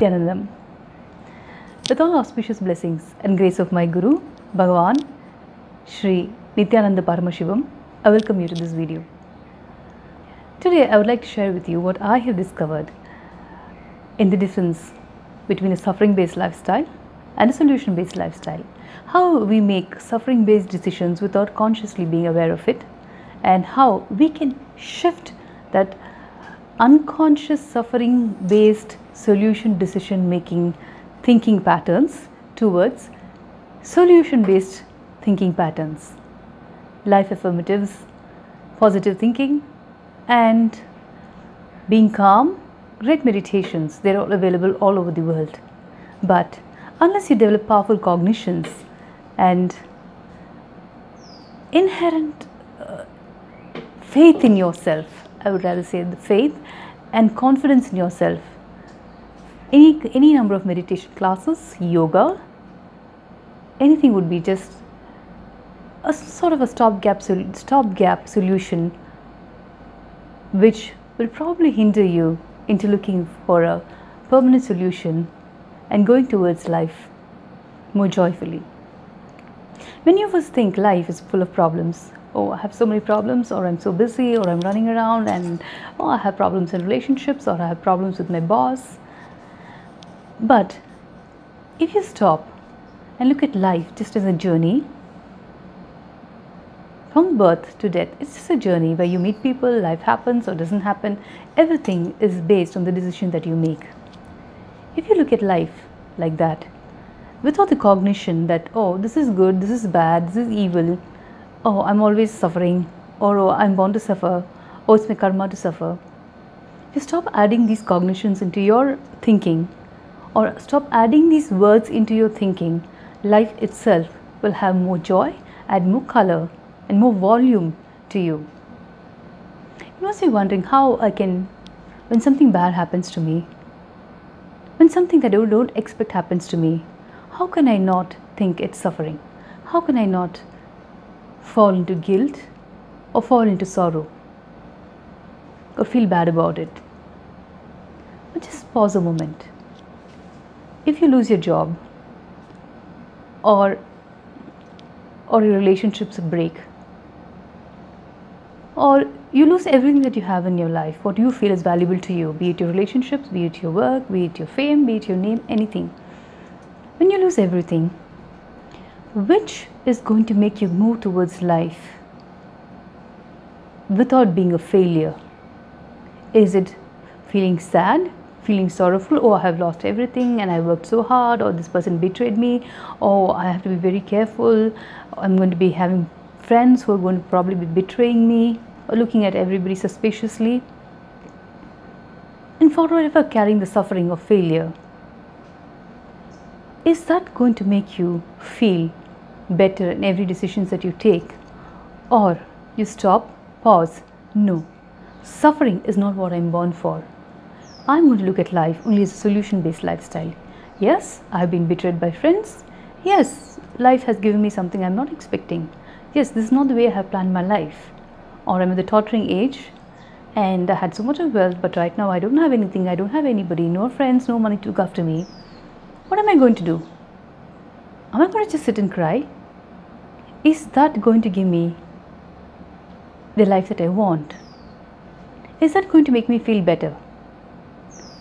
Nityanandam. With all auspicious blessings and grace of my Guru, Bhagavan, Sri Nithyananda Paramashivam, I welcome you to this video. Today I would like to share with you what I have discovered in the difference between a suffering based lifestyle and a solution based lifestyle. How we make suffering based decisions without consciously being aware of it, and how we can shift that unconscious suffering based solution decision making thinking patterns towards solution based thinking patterns, life affirmatives, positive thinking, and being calm, great meditations. They're all available all over the world. But unless you develop powerful cognitions and inherent uh, faith in yourself, I would rather say the faith and confidence in yourself, any, any number of meditation classes, yoga, anything would be just a sort of a stopgap stopgap solution which will probably hinder you into looking for a permanent solution and going towards life more joyfully. Many of us think life is full of problems. Oh, I have so many problems, or I'm so busy, or I'm running around, and oh, I have problems in relationships, or I have problems with my boss. But if you stop and look at life just as a journey, from birth to death, it's just a journey where you meet people, life happens or doesn't happen. Everything is based on the decision that you make. If you look at life like that, without the cognition that, oh, this is good, this is bad, this is evil, oh, I'm always suffering, or oh, I'm born to suffer, oh, it's my karma to suffer. You stop adding these cognitions into your thinking, or stop adding these words into your thinking, life itself will have more joy, add more color, and more volume to you. You must be wondering how I can, when something bad happens to me, when something that I don't expect happens to me, how can I not think it's suffering? How can I not fall into guilt or fall into sorrow or feel bad about it? But just pause a moment. If you lose your job or or your relationships break or you lose everything that you have in your life, what you feel is valuable to you, be it your relationships, be it your work, be it your fame, be it your name, anything. When you lose everything, which is going to make you move towards life without being a failure? Is it feeling sad, feeling sorrowful, oh, I have lost everything and I worked so hard, or this person betrayed me, or I have to be very careful, I'm going to be having friends who are going to probably be betraying me or looking at everybody suspiciously and forever carrying the suffering of failure. Is that going to make you feel better in every decisions that you take? Or you stop, pause, no, suffering is not what I'm born for. I'm going to look at life only as a solution based lifestyle. Yes, I've been betrayed by friends. Yes, life has given me something I'm not expecting yes, this is not the way I have planned my life. Or I'm at the tottering age and I had so much of wealth, but right now I don't have anything, I don't have anybody, no friends, no money to look after me. What am I going to do? Am I going to just sit and cry? Is that going to give me the life that I want? Is that going to make me feel better?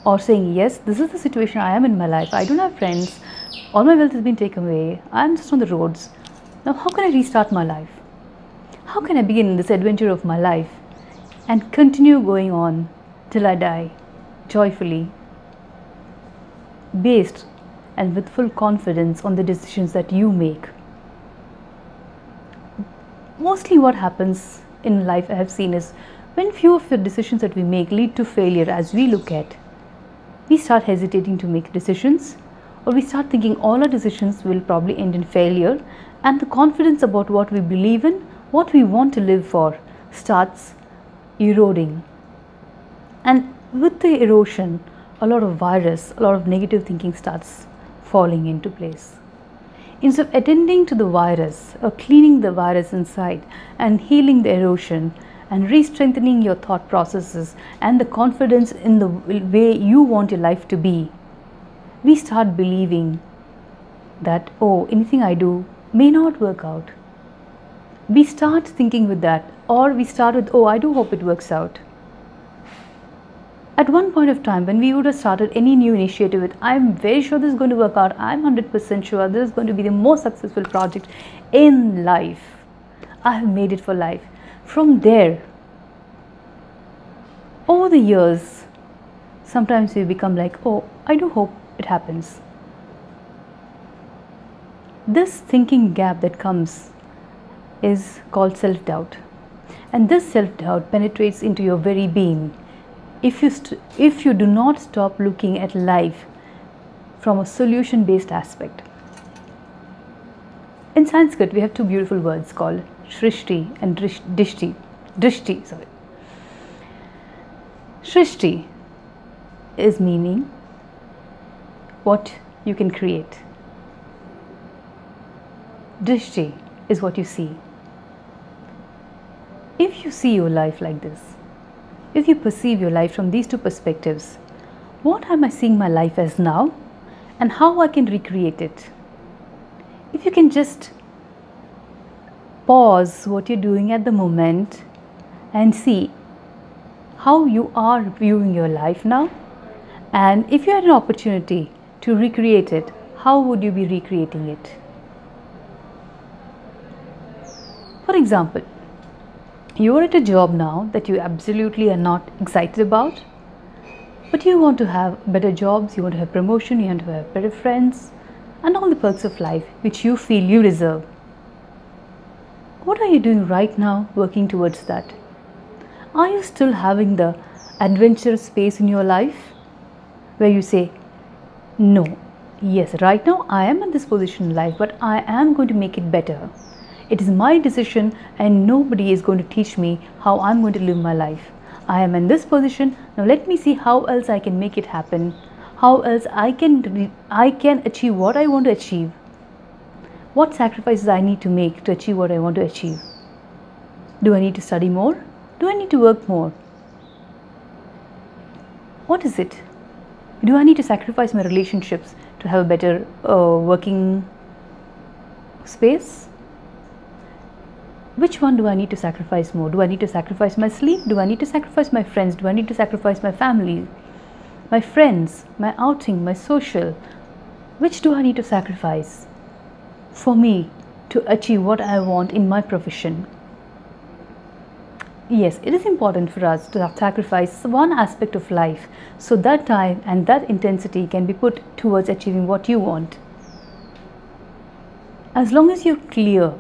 Or saying, yes, this is the situation. I am in my life, I don't have friends, all my wealth has been taken away, I'm just on the roads. Now, how can I restart my life? How can I begin this adventure of my life and continue going on till I die joyfully, based and with full confidence on the decisions that you make? Mostly, what happens in life I have seen is when few of the decisions that we make lead to failure, as we look at, we start hesitating to make decisions or we start thinking all our decisions will probably end in failure and the confidence about what we believe in, what we want to live for, starts eroding. And with the erosion, a lot of virus, a lot of negative thinking starts falling into place. Instead of attending to the virus or cleaning the virus inside and healing the erosion and re strengthening your thought processes and the confidence in the way you want your life to be, we start believing that, oh, anything I do may not work out. We start thinking with that, or we start with, oh, I do hope it works out. At one point of time, when we would have started any new initiative with, I'm very sure this is going to work out, I'm 100% sure this is going to be the most successful project in life. I have made it for life. From there, over the years, sometimes we become like, oh, I do hope it happens. This thinking gap that comes is called self doubt. And this self doubt penetrates into your very being. If you, st- if you do not stop looking at life from a solution based aspect. In Sanskrit, we have two beautiful words called Shrishti and Drishti. Drishti, sorry. Shrishti is meaning what you can create. Drishti is what you see. If you see your life like this, if you perceive your life from these two perspectives, what am I seeing my life as now and how I can recreate it? If you can just pause what you're doing at the moment and see how you are viewing your life now and if you had an opportunity to recreate it, how would you be recreating it? For example, you are at a job now that you absolutely are not excited about, but you want to have better jobs, you want to have promotion, you want to have better friends, and all the perks of life which you feel you deserve. What are you doing right now working towards that? Are you still having the adventurous space in your life where you say, No, yes, right now I am in this position in life, but I am going to make it better. It is my decision, and nobody is going to teach me how I'm going to live my life. I am in this position. Now let me see how else I can make it happen. How else I can I can achieve what I want to achieve. What sacrifices I need to make to achieve what I want to achieve. Do I need to study more? Do I need to work more? What is it? Do I need to sacrifice my relationships to have a better uh, working space? which one do I need to sacrifice more? Do I need to sacrifice my sleep? Do I need to sacrifice my friends? Do I need to sacrifice my family? My friends, my outing, my social? Which do I need to sacrifice for me to achieve what I want in my profession? Yes, it is important for us to sacrifice one aspect of life so that time and that intensity can be put towards achieving what you want. As long as you're clear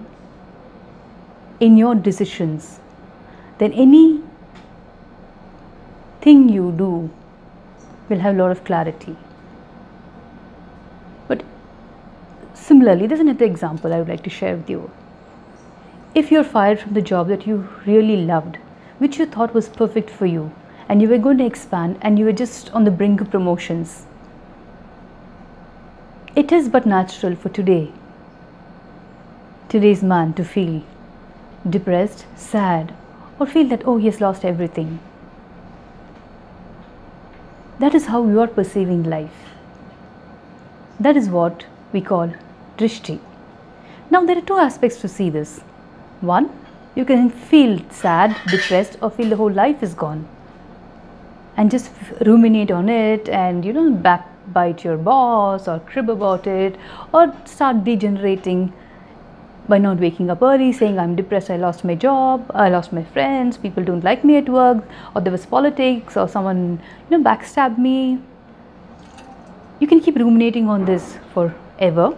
in your decisions, then any thing you do will have a lot of clarity. But similarly, there's another example I would like to share with you. If you're fired from the job that you really loved, which you thought was perfect for you, and you were going to expand and you were just on the brink of promotions, it is but natural for today, today's man to feel depressed, sad, or feel that, oh, he has lost everything. That is how you are perceiving life. That is what we call drishti. Now, there are two aspects to see this. One, you can feel sad, depressed, or feel the whole life is gone and just ruminate on it and you know backbite your boss or crib about it or start degenerating by not waking up early, saying I'm depressed, I lost my job, I lost my friends, people don't like me at work, or there was politics, or someone you know backstabbed me. You can keep ruminating on this forever.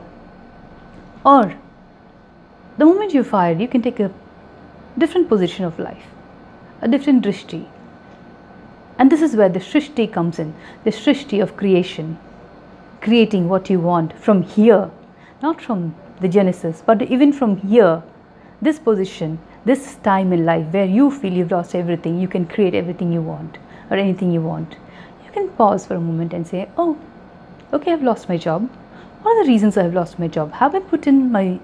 Or the moment you fire you can take a different position of life, a different drishti. And this is where the shrishti comes in, the shrishti of creation, creating what you want from here, not from the genesis. But even from here, this position, this time in life where you feel you've lost everything, you can create everything you want or anything you want. You can pause for a moment and say, Oh, okay, I've lost my job. What are the reasons I've lost my job? Have I put in my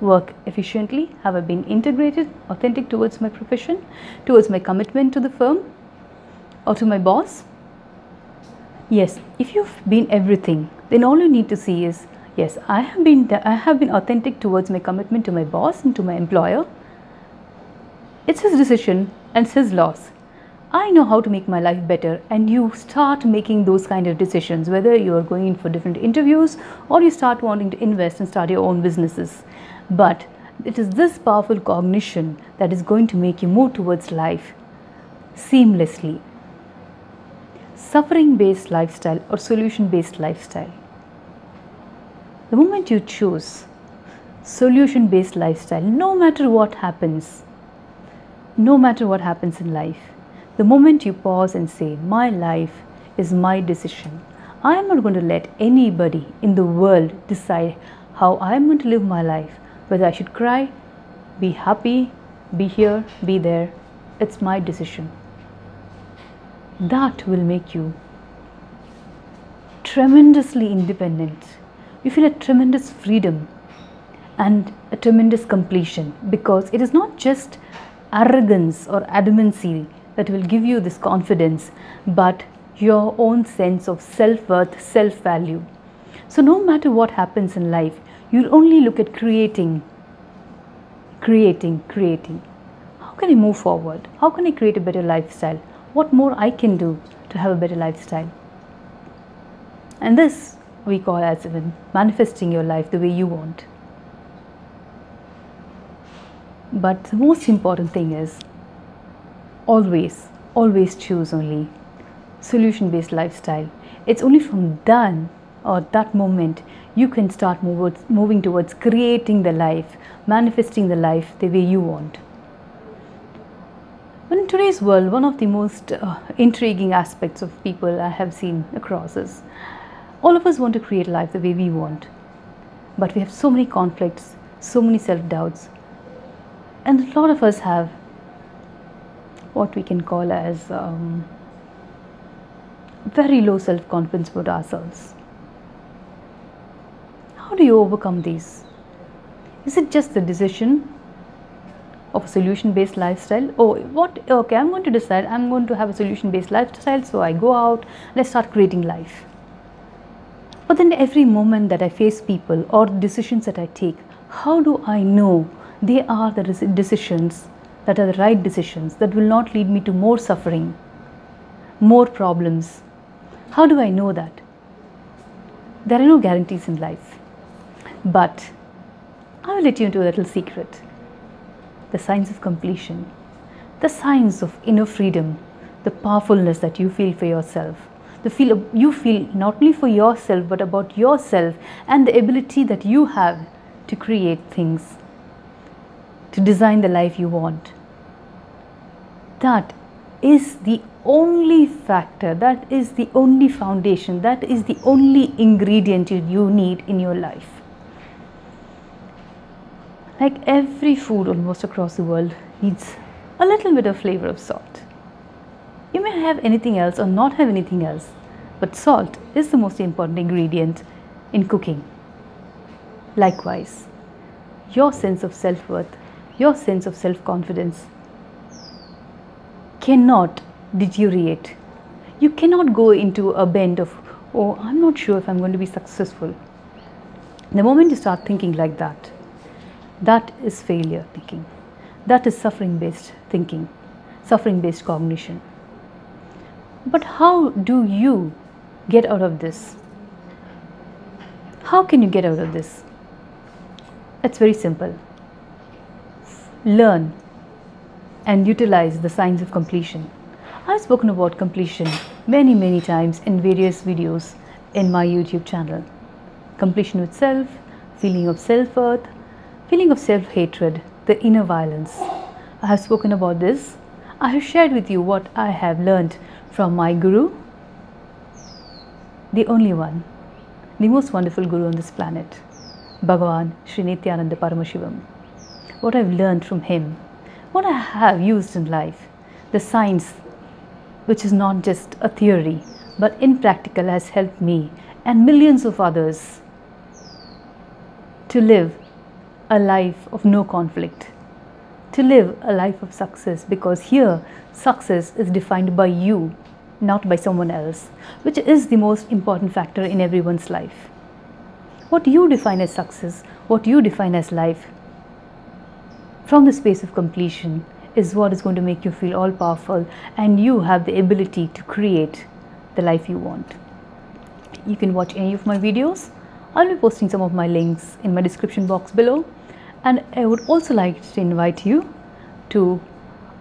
work efficiently? Have I been integrated, authentic towards my profession, towards my commitment to the firm or to my boss? Yes, if you've been everything, then all you need to see is yes, I have been I have been authentic towards my commitment to my boss and to my employer. It's his decision and it's his loss. I know how to make my life better, and you start making those kind of decisions, whether you are going in for different interviews or you start wanting to invest and start your own businesses. But it is this powerful cognition that is going to make you move towards life seamlessly. Suffering based lifestyle or solution based lifestyle. The moment you choose solution based lifestyle, no matter what happens, no matter what happens in life, the moment you pause and say, My life is my decision, I am not going to let anybody in the world decide how I am going to live my life, whether I should cry, be happy, be here, be there. It's my decision. That will make you tremendously independent. You feel a tremendous freedom and a tremendous completion because it is not just arrogance or adamancy that will give you this confidence, but your own sense of self worth, self value. So, no matter what happens in life, you'll only look at creating, creating, creating. How can I move forward? How can I create a better lifestyle? What more I can do to have a better lifestyle? And this we call as even manifesting your life the way you want. But the most important thing is always, always choose only solution based lifestyle. It's only from then or that moment you can start moving towards creating the life, manifesting the life the way you want. But in today's world, one of the most uh, intriguing aspects of people I have seen across is all of us want to create life the way we want, but we have so many conflicts, so many self doubts, and a lot of us have what we can call as um, very low self confidence about ourselves. How do you overcome these? Is it just the decision of a solution based lifestyle? Oh, what? Okay, I'm going to decide I'm going to have a solution based lifestyle, so I go out and I start creating life. But then every moment that I face people or decisions that I take, how do I know they are the decisions that are the right decisions that will not lead me to more suffering, more problems. How do I know that? There are no guarantees in life. But I will let you into a little secret the signs of completion, the signs of inner freedom, the powerfulness that you feel for yourself. The feel you feel not only for yourself but about yourself and the ability that you have to create things, to design the life you want that is the only factor, that is the only foundation, that is the only ingredient you need in your life. Like every food almost across the world needs a little bit of flavor of salt. You may have anything else or not have anything else, but salt is the most important ingredient in cooking. Likewise, your sense of self worth, your sense of self confidence, cannot deteriorate. You cannot go into a bend of, oh, I'm not sure if I'm going to be successful. The moment you start thinking like that, that is failure thinking. That is suffering based thinking, suffering based cognition. But how do you get out of this? How can you get out of this? It's very simple. Learn and utilize the science of completion. I've spoken about completion many, many times in various videos in my YouTube channel. Completion with self, feeling of self worth, feeling of self hatred, the inner violence. I have spoken about this. I have shared with you what I have learned from my Guru, the only one, the most wonderful Guru on this planet, Bhagavan Sri Nithyananda Paramashivam. What I've learned from him what I have used in life, the science, which is not just a theory, but in practical has helped me and millions of others to live a life of no conflict, to live a life of success because here success is defined by you, not by someone else, which is the most important factor in everyone's life. What you define as success, what you define as life, from the space of completion is what is going to make you feel all powerful and you have the ability to create the life you want. You can watch any of my videos. I'll be posting some of my links in my description box below. And I would also like to invite you to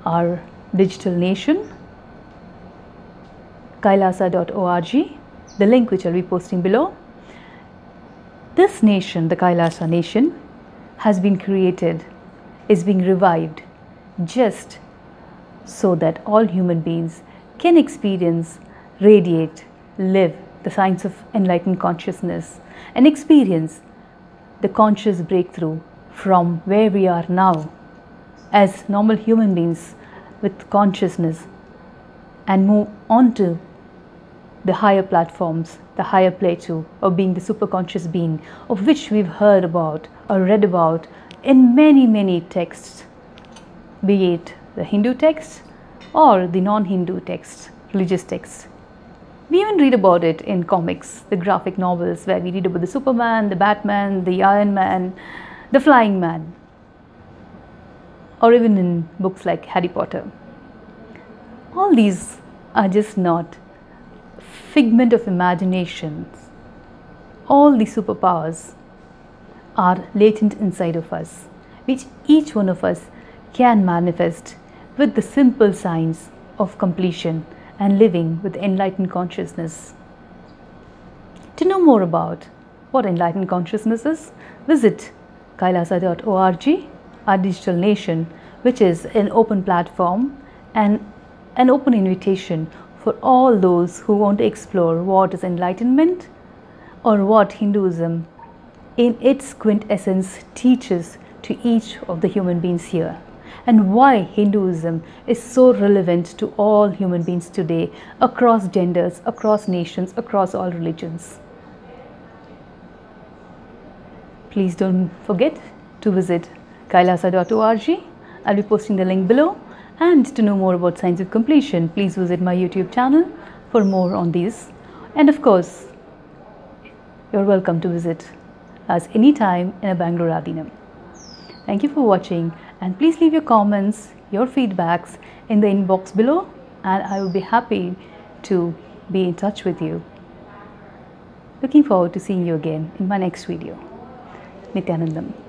our digital nation kailaasa.org, the link which I'll be posting below. This nation, the Kailasa nation, has been created, is being revived just so that all human beings can experience, radiate, live the science of enlightened consciousness and experience the conscious breakthrough from where we are now as normal human beings with consciousness and move on to the higher platforms, the higher plateau of being the superconscious being, of which we've heard about or read about in many, many texts, be it the Hindu texts or the non Hindu texts, religious texts. We even read about it in comics, the graphic novels, where we read about the Superman, the Batman, the Iron Man, the Flying Man, or even in books like Harry Potter. All these are just not figment of imagination. All the superpowers are latent inside of us, which each one of us can manifest with the simple science of completion and living with enlightened consciousness. To know more about what enlightened consciousness is, visit kailaasa.org, our digital nation, which is an open platform and an open invitation for all those who want to explore what is enlightenment or what Hinduism in its quintessence teaches to each of the human beings here and why Hinduism is so relevant to all human beings today across genders, across nations, across all religions. Please don't forget to visit kailaasa.org. I'll be posting the link below and to know more about Science of Completion, please visit my YouTube channel for more on these. And of course, you're welcome to visit us anytime in a Bangalore Aadheenam. Thank you for watching and please leave your comments, your feedbacks in the inbox below and I will be happy to be in touch with you. Looking forward to seeing you again in my next video. Nityanandam.